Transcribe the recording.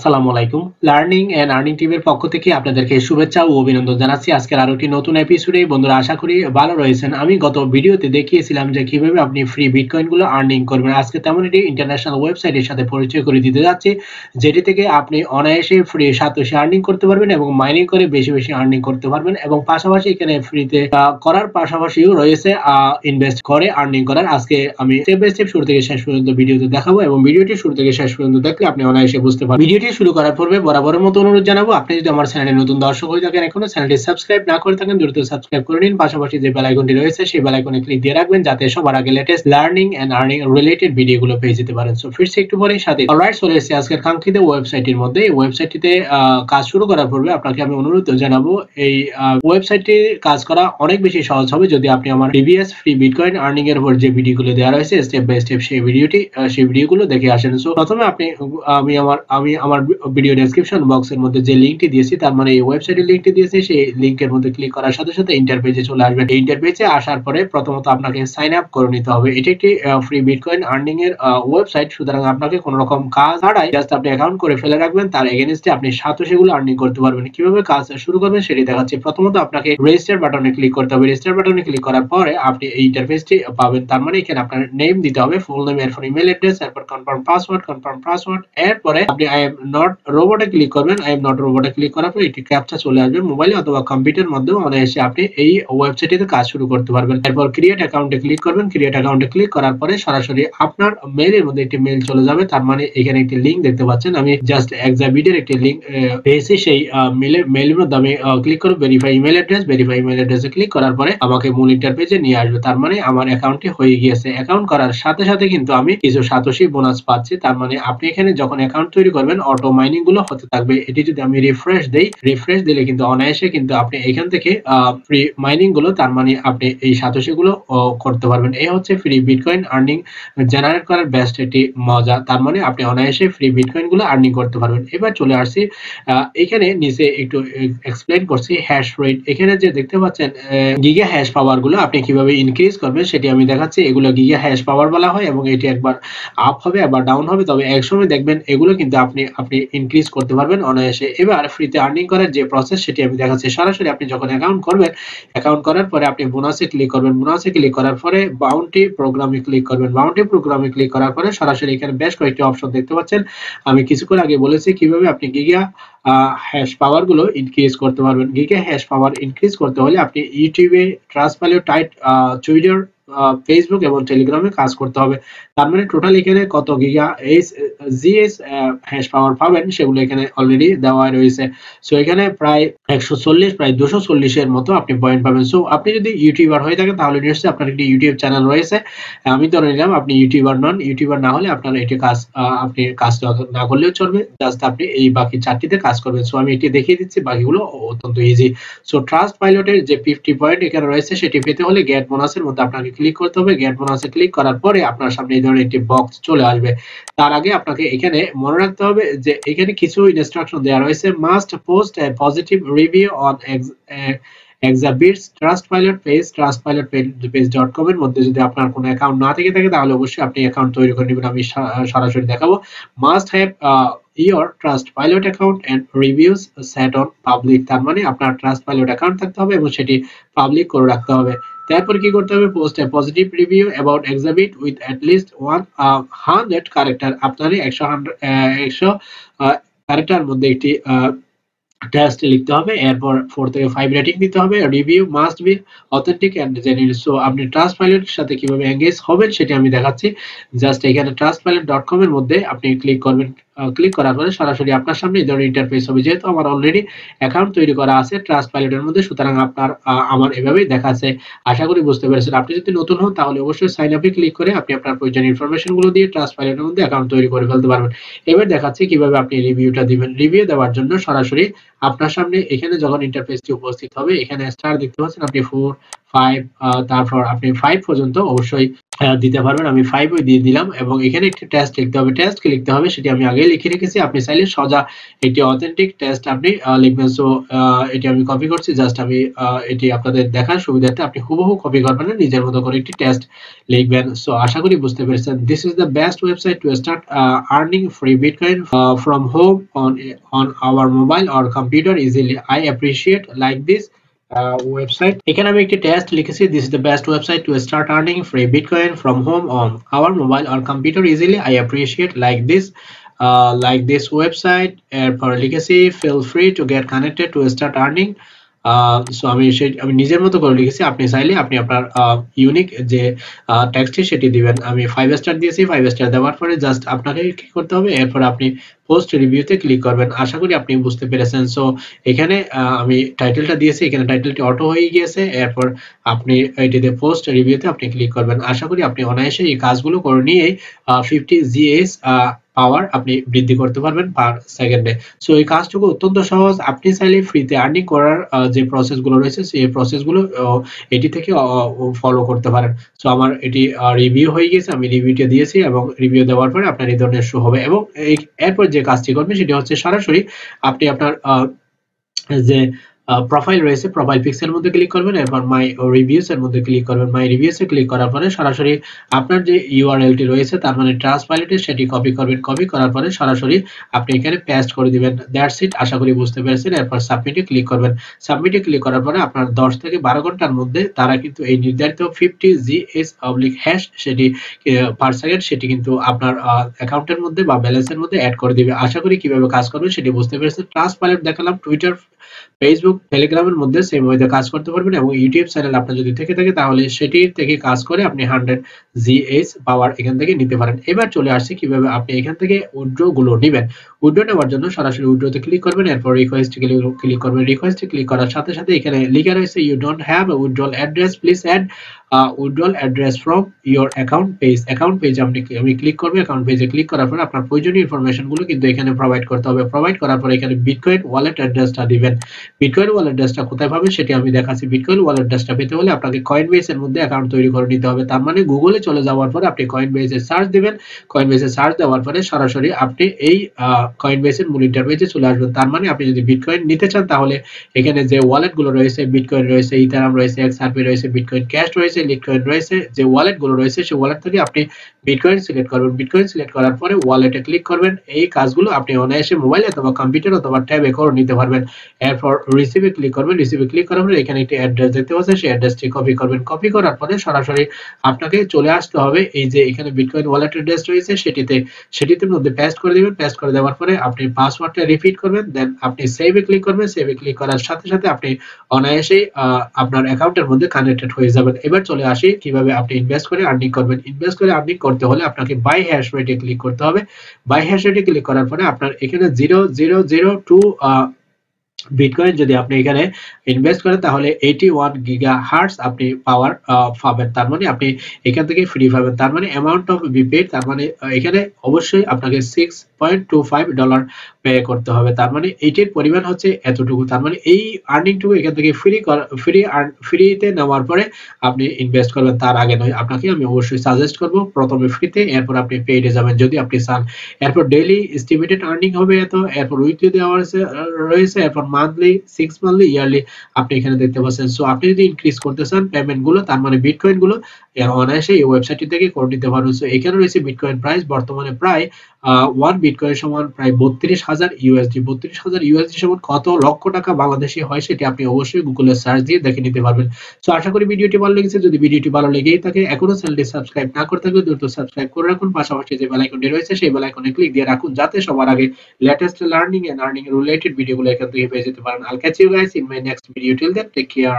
আসসালামু আলাইকুম। Learning and earning টিমের পক্ষ থেকে আপনাদেরকে শুভেচ্ছা ও অভিনন্দন জানাচ্ছি। আজকের আরও একটি নতুন এপিসোডে বন্ধুরা আশা করি ভালো রয়েছেন। আমি গত ভিডিওতে দেখিয়েছিলাম যে কীভাবে আপনি ফ্রি বিটকয়েনগুলো আর্নিং করবেন। আজকে তেমন একটি ইন্টারন্যাশনাল ওয়েবসাইটের সাথে পরিচয় করে দিতে যাচ্ছি, যেটি থেকে আপনি অনায়াসে ফ্রি সাতোশি আর্নিং করতে পারবেন এবং মাইনিং করে বেশি বেশি আর্নিং করতে পারবেন এবং পাশাপাশি এখানে ফ্রিতে করার পাশাপাশিও রয়েছে ইনভেস্ট করে আর্নিং করার। আজকে আমি স্টেপ বাই স্টেপ শুরু থেকে শেষ পর্যন্ত ভিডিওতে দেখাবো এবং ভিডিওটি শুরু থেকে শেষ পর্যন্ত দেখলে আপনি অনায়াসে বুঝতে পারবেন। ভিডিওটি শুরু করার পূর্বে বরাবরের মতো অনুরোধ জানাব, আপনি যদি আমার চ্যানেলে নতুন দর্শক হয়ে থাকেন, এখনও চ্যানেলটি সাবস্ক্রাইব না করে থাকেন, দ্রুত সাবস্ক্রাইব করে নিন। পাশাপাশি যে বেল আইকনটি রয়েছে, সেই বেল আইকনে ক্লিক দিয়ে রাখবেন, যাতে সবার আগে latest learning and earning related ভিডিওগুলো পেয়ে যেতে পারেন। সো ফিরছি একটু পরে, সাথে অলরাইট চলে এসেছি আজকের কাঙ্ক্ষিত ওয়েবসাইটের মধ্যে এই ওয়েবসাইটটিতে কাজ শুরু করার পূর্বে আপনাকে আমি অনুরোধ জানাব, এই ওয়েবসাইটে কাজ করা অনেক বেশি সহজ হবে যদি আপনি আমার প্রিভিয়াস ফ্রি বিটকয়েন আর্নিং এর উপর যে ভিডিওগুলো দেওয়া রয়েছে স্টেপ বাই স্টেপ সেই ভিডিওটি সেই ভিডিওগুলো দেখে আসেন। সো প্রথমে আপনি আমি আমার আমি আমার ভিডিও ডেসক্রিপশন বক্সের মধ্যে যে লিংকটি দিয়েছি, তার মানে এই ওয়েবসাইটের লিংকটি দিয়েছি, সেই লিংকের মধ্যে ক্লিক করার সাথে সাথে ইন্টারপেজে চলে আসবেন। এই ইন্টারপেজে আসার পরে প্রথমত আপনাকে সাইন আপ করে নিতে হবে। এটি একটি ফ্রি বিটকয়েন আর্নিং এর ওয়েবসাইট সুতরাং আপনাকে কোনো রকম কাজ ছাড়াই জাস্ট আপনি অ্যাকাউন্ট করে ফেলে রাখবেন, তার এগেনস্টে আপনি সাতোশিগুলো আর্নিং করতে পারবেন। কীভাবে কাজ শুরু করবেন সেটি দেখাচ্ছি। প্রথমত আপনাকে রেজিস্টার বাটনে ক্লিক করতে হবে। রেজিস্টার বাটনে ক্লিক করার পরে আপনি এই ইন্টারফেসটি পাবেন। তার মানে এখানে আপনার নেম দিতে হবে ফুল নেম এরপর ইমেল অ্যাড্রেস এরপর কনফার্ম পাসওয়ার্ড কনফার্ম পাসওয়ার্ড এরপরে আপনি আই এম নট রোবটে ক্লিক করবেন আই এম নট রোবটে ক্লিক করার পর একটি ক্যাপচা চলে আসবে মোবাইলে অথবা কম্পিউটার মাধ্যমে অনায়াসে আপনি এই ওয়েবসাইটে কাজ শুরু করতে পারবেন। এরপর ক্রিয়েট অ্যাকাউন্টে ক্লিক করবেন ক্রিয়েট অ্যাকাউন্টে ক্লিক করার পরে সরাসরি আপনার মেইলের মধ্যে একটি মেইল চলে যাবে, তার মানে এখানে একটি লিংক দেখতে পাচ্ছেন। আমি জাস্ট এক্সাবিটের একটি লিংক পেয়েছি সেই মেইলের মেইলের মধ্যে আমি ক্লিক করব verify email address verify email অ্যাড্রেসে ক্লিক করার পরে আমাকে মূল ইন্টারপেজে নিয়ে আসবে। তার মানে আমার অ্যাকাউন্টটি হয়ে গিয়েছে। অ্যাকাউন্ট করার সাথে সাথে কিন্তু আমি কিছু সাতোশি বোনাস পাচ্ছি। তার মানে আপনি এখানে যখন অ্যাকাউন্ট তৈরি করবেন অটো মাইনিংগুলো হতে থাকবে। এটি যদি আমি রিফ্রেশ দেই রিফ্রেশ দিলে কিন্তু অনায়াসে কিন্তু আপনি এখান থেকে ফ্রি মাইনিংগুলো, তার মানে আপনি এই সাতোশি গুলো করতে পারবেন। এই হচ্ছে ফ্রি বিটকয়েন আর্নিং জেনারেট করার বেস্ট একটি মজা। তার মানে আপনি অনায়াসে ফ্রি বিটকয়েনগুলো আর্নিং করতে পারবেন। এবার চলে আসছি এখানে নিচে একটু এক্সপ্লেন করছি হ্যাশ রেট এখানে যে দেখতে পাচ্ছেন গিগা হ্যাশ পাওয়ারগুলো আপনি কীভাবে ইনক্রিজ করবেন সেটি আমি দেখাচ্ছি। এগুলো গিগা হ্যাশ পাওয়ার বলা হয় এবং এটি একবার আপ হবে আবার ডাউন হবে। তবে একসময় দেখবেন এগুলো কিন্তু আপনি আপনি ইনক্রিজ করতে পারবেন অনায়াসে। এবার ফ্রিতে আর্নিং করার যে প্রসেস সেটি আমি দেখাচ্ছি। সরাসরি আপনি যখন অ্যাকাউন্ট করবেন অ্যাকাউন্ট করার পরে আপনি বোনাসে ক্লিক করবেন। বোনাসে ক্লিক করার পরে বাউন্টি প্রোগ্রামে ক্লিক করবেন। বাউন্টি প্রোগ্রামে ক্লিক করার পরে সরাসরি এখানে বেশ কয়েকটি অপশন দেখতে পাচ্ছেন। আমি কিছুক্ষণ আগে বলেছি কীভাবে আপনি গিগা হ্যাশ পাওয়ারগুলো ইনক্রিজ করতে পারবেন। গিগা হ্যাশ পাওয়ার ইনক্রিজ করতে হলে আপনি ইউটিউবে ট্রান্সপালিও টাইট টুইটার ফেসবুক এবং টেলিগ্রামে কাজ করতে হবে। তার মানে টোটাল এখানে কত giga H GS hash power পাবেন সেগুলো এখানে অলরেডি দেওয়া রয়েছে। সো এখানে প্রায় একশো চল্লিশ, প্রায় দুশো চল্লিশের মতো আপনি পয়েন্ট পাবেন। সো আপনি যদি ইউটিউবার হয়ে থাকেন তাহলে নিশ্চয়ই আপনার একটি ইউটিউব চ্যানেল রয়েছে। আমি ধরে নিলাম আপনি ইউটিউবার নন। ইউটিউবার না হলে আপনার এটি কাজ আপনি কাজ না করলেও চলবে। জাস্ট আপনি এই বাকি চারটিতে কাজ করবেন। সো আমি এটি দেখিয়ে দিচ্ছি, বাকিগুলো অত্যন্ত ইজি সো ট্রাস্ট পাইলটের যে ফিফটি পয়েন্ট এখানে রয়েছে, সেটি পেতে হলে গেট বোনাসের মধ্যে আপনাকে ক্লিক করতে হবে গেট বোনাসে ক্লিক করার পরে আপনার সামনে এই ধরনের একটি বক্স চলে আসবে। তার আগে আপনাকে এখানে মনে রাখতে হবে যে এখানে কিছু ইনস্ট্রাকশন দেওয়া রয়েছে। Must post a positive review on Exabits Trustpilot page Trustpilot page dot com এর মধ্যে যদি আপনার কোনো অ্যাকাউন্ট না থেকে থাকে, তাহলে অবশ্যই আপনি অ্যাকাউন্ট তৈরি করে নেবেন। আমি সরাসরি দেখাবো। Must have your Trustpilot account and reviews set on public তার মানে আপনার ট্রাস্ট পাইলট অ্যাকাউন্ট থাকতে হবে এবং সেটি পাবলিক করে রাখতে হবে। তারপর কি করতে হবে? Post a positive review about Exabit with at least one hundred character আপনার একশো হান্ড্রেড একশো ক্যারেক্টার মধ্যে একটি টেস্ট লিখতে হবে। এরপর ফোর থেকে ফাইভ রেটিং দিতে হবে। Review must be authentic and genuine so আপনি ট্রাস্ট পাইলটের সাথে কীভাবে এঙ্গেজ হবেন সেটি আমি দেখাচ্ছি। জাস্ট এখানে ট্রাস্ট পাইলট ডট কম এর মধ্যে আপনি ক্লিক করবেন। ক্লিক করার পরে সরাসরি আপনার সামনে এই ধরনের ইন্টারফেস হবে। যেহেতু আমার অলরেডি অ্যাকাউন্ট তৈরি করা আছে ট্রাস্ট পাইলটের মধ্যে, সুতরাং আপনার আমার এভাবেই দেখাচ্ছে আশা করি বুঝতে পেরেছেন। আপনি যদি নতুন হন, তাহলে অবশ্যই সাইন আপে ক্লিক করে আপনি আপনার প্রয়োজনীয় ইনফরমেশনগুলো দিয়ে ট্রাস্ট পাইলটের মধ্যে অ্যাকাউন্ট তৈরি করে ফেলতে পারবেন। এবার দেখাচ্ছে কীভাবে আপনি রিভিউটা দিবেন। রিভিউ দেওয়ার জন্য সরাসরি আপনার সামনে এখানে যখন ইন্টারফেসটি উপস্থিত হবে, এখানে স্টার দেখতে পাচ্ছেন আপনি ফোর ফাইভ তারপর আপনি ফাইভ পর্যন্ত অবশ্যই দিতে পারবেন। আমি ফাইভও দিয়ে দিলাম এবং এখানে একটি টেস্ট লিখতে হবে। টেস্ট লিখতে হবে সেটি আমি আগে লিখে রেখেছি। আপনি চাইলে সজা একটি অথেন্টিক টেস্ট আপনি লিখবেন। সো এটি আমি কপি করছি। জাস্ট আমি এটি আপনাদের দেখার সুবিধার্থে আপনি হুবহু কপি করবেন না। নিজের মতো করে একটি টেস্ট লিখবেন। সো আশা করি বুঝতে পেরেছেন। This is the best website to start earning free bitcoin from home on on our mobile or computer easily I appreciate like this website এখানে আমি একটি টেস্ট লিখেছি this is the best website to start earning free bitcoin from home on our mobile or computer easily I appreciate like this uh, like this website. এরপর লিখেছি feel free to get connected to start earning so আমি সেই আমি নিজের মতো করে লিখেছি, আপনি চাইলে আপনি আপনার ইউনিক যে টেক্সটটি সেটি দিবেন। আমি ফাইভ স্টার দিয়েছি ফাইভ স্টার দেওয়ার পরে জাস্ট আপনাকে কি করতে হবে, এরপর আপনি পোস্ট রিভিউতে ক্লিক করবেন। আশা করি আপনি বুঝতে পেরেছেন। সো এখানে আমি টাইটেলটা দিয়েছি, এখানে টাইটেলটি অটো হয়ে গিয়েছে, এরপর আপনি এটিতে পোস্ট রিভিউতে আপনি ক্লিক করবেন। আশা করি আপনি অনায়াসে এই কাজগুলো করে নিয়েই ফিফটি জিএস পাওয়ার আপনি বৃদ্ধি করতে পারবেন পার সেকেন্ডে সো এই কাজটুকু অত্যন্ত সহজ। আপনি চাইলে ফ্রিতে আর্নিং করার যে প্রসেসগুলো রয়েছে, সেই প্রসেসগুলো এটি থেকে ফলো করতে পারেন। সো আমার এটি রিভিউ হয়ে গেছে আমি রিভিউটা দিয়েছি এবং রিভিউ দেওয়ার পরে আপনার এই ধরনের শো হবে। এবং এরপর যে কাজটি করবেন, সেটি হচ্ছে সরাসরি আপনি আপনার যে প্রোফাইল রয়েছে প্রোফাইল পিক্সের মধ্যে ক্লিক করবেন, এরপর মাই রিভিউস এর মধ্যে ক্লিক করবেন। মাই রিভিউস এ ক্লিক করার পরে সরাসরি আপনার যে ইউআরএলটি রয়েছে, তার মানে ট্রান্স ফাইলটি সেটি কপি করবেন। কপি করার পরে সরাসরি আপনি এখানে পেস্ট করে দিবেন। দ্যাটস ইট আশা করি বুঝতে পেরেছেন। এরপর সাবমিটে ক্লিক করবেন। সাবমিটে ক্লিক করার পরে আপনার 10 থেকে 12 ঘণ্টার মধ্যে তারা কিন্তু এই নির্ধারিত 50 জিএস অবলিক হ্যাশ সেটি পার সেকেন্ড সেটি কিন্তু আপনার অ্যাকাউন্টের মধ্যে বা ব্যালেন্সের মধ্যে অ্যাড করে দিবে। আশা করি কীভাবে কাজ করবে সেটি বুঝতে পেরেছেন। ট্রান্স পাইলট দেখালাম টুইটার ফেসবুক টেলিগ্রামের মধ্যে সেম ওয়েতে কাজ করতে পারবেন এবং ইউটিউব চ্যানেল আপনার যদি থেকে থাকে, তাহলে সেটি থেকে কাজ করে আপনি হান্ড্রেড জিএস পাওয়ার এখান থেকে নিতে পারেন। এবার চলে আসছে কীভাবে আপনি এখান থেকে উইড্রো গুলো নেবেন। উইড্রো নেওয়ার জন্য সরাসরি উইড্রোতে ক্লিক করবেন, এরপর রিকোয়েস্ট ক্লিক করবেন। রিকোয়েস্টে ক্লিক করার সাথে সাথে এখানে লেখা রয়েছে you don't have a withdrawal address please add withdrawal address from your account page account page আপনি আমি ক্লিক করব অ্যাকাউন্ট পেজে ক্লিক করার পর আপনার প্রয়োজনীয় ইনফরমেশনগুলো কিন্তু এখানে প্রোভাইড করতে হবে। প্রোভাইড করার পর এখানে বিটকয়েন ওয়ালেট অ্যাড্রেসটা দিবেন। বিটকয়েন ওয়ালেট অ্যাড্রেসটা কোথায় পাবেন সেটি আমি দেখাচ্ছি। বিটকয়েন ওয়ালেট অ্যাড্রেসটা পেতে হলে আপনাকে কয়েন বেসের মধ্যে অ্যাকাউন্ট তৈরি করে নিতে হবে। তার মানে গুগলে চলে যাওয়ার পরে আপনি কয়েন বেসে সার্চ দিবেন। কয়েন বেসে সার্চ দেওয়ার পরে সরাসরি আপনি এই কয়েন বেসের মূল ইন্টারফেসে চলে আসবেন। তার মানে আপনি যদি বিটকয়েন নিতে চান তাহলে এখানে যে ওয়ালেটগুলো রয়েছে বিটকয়েন রয়েছে ইথারাম রয়েছে এক্সআরপি রয়েছে বিটকয়েন ক্যাশ রয়েছে লিটকয়েন রয়েছে, যে ওয়ালেটগুলো রয়েছে সেই ওয়ালেট থেকে আপনি বিটকয়েন সিলেক্ট করবেন। বিটকয়েন সিলেক্ট করার পরে ওয়ালেটে ক্লিক করবেন। এই কাজগুলো আপনি অনায়াসে মোবাইল অথবা কম্পিউটার অথবা ট্যাবে করে নিতে পারবেন। এরপর রিসিভে ক্লিক করবেন রিসিভে ক্লিক করার পরে এখানে একটি অ্যাড্রেস দেখতে পাচ্ছেন, সেই অ্যাড্রেসটি কপি করবেন। কপি করার পরে সরাসরি আপনাকে চলে আসতে হবে। এই যে এখানে বিটকয়েন ওয়ালেট অ্যাড্রেস রয়েছে, সেটিতে সেটিতে মধ্যে পেস্ট করে দিবেন। পেস্ট করে দেওয়ার পরে আপনি পাসওয়ার্ডটা রিপিট করবেন দেন আপনি সেভে ক্লিক করবেন। সেভে ক্লিক করার সাথে সাথে আপনি অনায়াসেই আপনার অ্যাকাউন্টের মধ্যে কানেক্টেড হয়ে যাবেন। এবার চলে আসি কীভাবে আপনি ইনভেস্ট করে আর্নিং করবেন। ইনভেস্ট করে আর্নিং করতে হলে আপনাকে বাই হ্যাশ রেটে ক্লিক করতে হবে। বাই হ্যাশ রেটে ক্লিক করার পরে আপনার এখানে zero zero zero two bitcoin যদি আপনি এখানে ইনভেস্ট করেন, তাহলে এইটি ওয়ান গিগা হার্টস আপনি পাওয়ার পাবেন। তার মানে আপনি এখান থেকে ফ্রি পাবেন। তার মানে অ্যামাউন্ট অফ বিপেড তার মানে এখানে অবশ্যই আপনাকে six point two five dollar pay করতে হবে। তার মানে এইটির পরিমাণ হচ্ছে এতটুকু। তার মানে এই আর্নিংটুকু এখান থেকে ফ্রি ফ্রি ফ্রিতে নেওয়ার পরে আপনি ইনভেস্ট করবেন তার আগে নয়। আপনাকে আমি অবশ্যই সাজেস্ট করব, প্রথমে ফ্রিতে এরপর আপনি পেইডে যাবেন। যদি আপনি চান, এরপর ডেইলি এস্টিমেটেড আর্নিং হবে এত, এরপর উইকলি দেওয়া রয়েছে, এরপর মান্থলি সিক্স মান্থলি ইয়ারলি আপনি এখানে দেখতে পাচ্ছেন। সো আপনি যদি ইনক্রিজ করতে চান পেমেন্টগুলো তার মানে বিটকয়েনগুলো অনায়াসে এই ওয়েবসাইটটি থেকে করে নিতে পারবেন। সো এখানে রয়েছে বিটকয়েন প্রাইস বর্তমানে প্রায় ওয়ান বিটকয়েন সমান প্রায় বত্রিশ হাজার ইউএসডি বত্রিশ হাজার ইউএসডি সমান কত লক্ষ টাকা বাংলাদেশি হয় সেটি আপনি অবশ্যই গুগলে সার্চ দিয়ে দেখে নিতে পারবেন। সো আশা করি ভিডিওটি ভালো লেগেছে। যদি ভিডিওটি ভালো লেগেই থাকে, এখনও চ্যানেলটি সাবস্ক্রাইব না করে থাকলে দ্রুত সাবস্ক্রাইব করে রাখুন। পাশাপাশি যে বেল আইকনটি রয়েছে, সেই বেল আইকনে ক্লিক দিয়ে রাখুন, যাতে সবার আগে latest learning and earning related ভিডিওগুলো এখান থেকে পেয়ে যেতে পারেন। I'll catch you guys in my next video till then take care